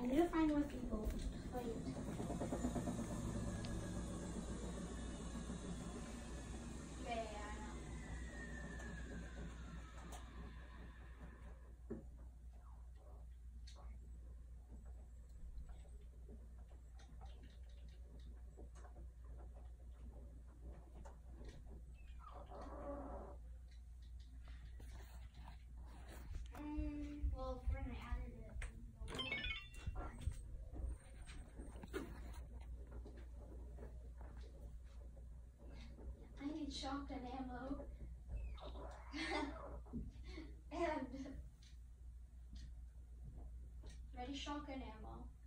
I to find more people need shotgun ammo. and ready shotgun ammo.